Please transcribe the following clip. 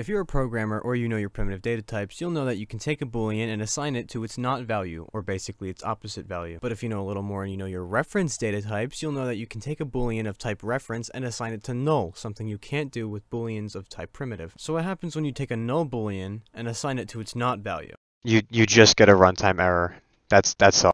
If you're a programmer or you know your primitive data types, you'll know that you can take a boolean and assign it to its not value, or basically its opposite value. But if you know a little more and you know your reference data types, you'll know that you can take a boolean of type reference and assign it to null, something you can't do with booleans of type primitive. So what happens when you take a null boolean and assign it to its not value? You you just get a runtime error. That's that's all.